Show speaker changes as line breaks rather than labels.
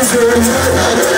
answer.